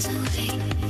Easily